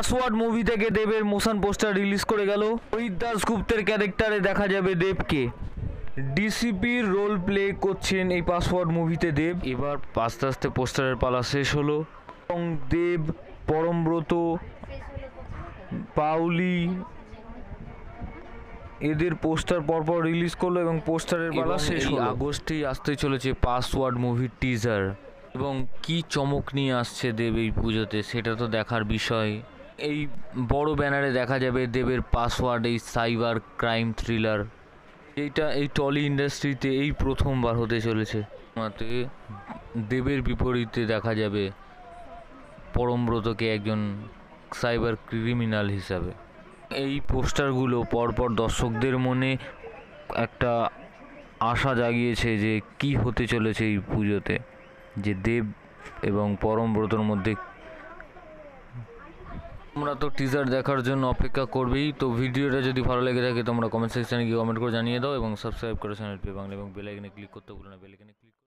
Password movie থেকে দেবের motion poster release করে গেল। রোহিত দাসগুপ্তের ক্যারেক্টারে দেখা যাবে দেবকে। ডিসিপির রোল প্লে করছেন এই পাসওয়ার্ড মুভিতে দেব। এবার আস্তে আস্তে পোস্টারের পালা শেষ হলো। এবং দেব পরমব্রত পাউলি এদের পোস্টার পরপর রিলিজ করল এবং পোস্টারের পালা শেষ হলো। আগস্টেই আসতে চলেছে পাসওয়ার্ড মুভির টিজার এবং কি চমক নিয়ে আসছে দেব এই পুজোতে সেটা তো দেখার বিষয়। এই বড় ব্যানারে দেখা যাবে দেবের পাসওয়ার্ড, এই সাইবার ক্রাইম থ্রিলার। এইটা এই টলি ইন্ডাস্ট্রিতে এই প্রথমবার হতে চলেছে। মাতে দেবের বিপরীতে দেখা যাবে পরমব্রতকে একজন সাইবার ক্রিমিনাল হিসাবে। এই পোস্টারগুলো পরপর দর্শকদের মনে একটা আশা জাগিয়েছে যে কি হতে চলেছে এই পুজোতে, যে দেব এবং পরমব্রতর মধ্যে তোমরা তো টিজার দেখার জন্য অপেক্ষা করবেই। তো ভিডিওটা যদি ভালো লেগে থাকে, তোমরা কমেন্ট সেকশানে গিয়ে কমেন্ট করে জানিয়ে দাও এবং সাবস্ক্রাইব করে চ্যানেল পে বাংলা এবং বেলাইকনে ক্লিক করতে ভুলো না। বেলাইকনে ক্লিক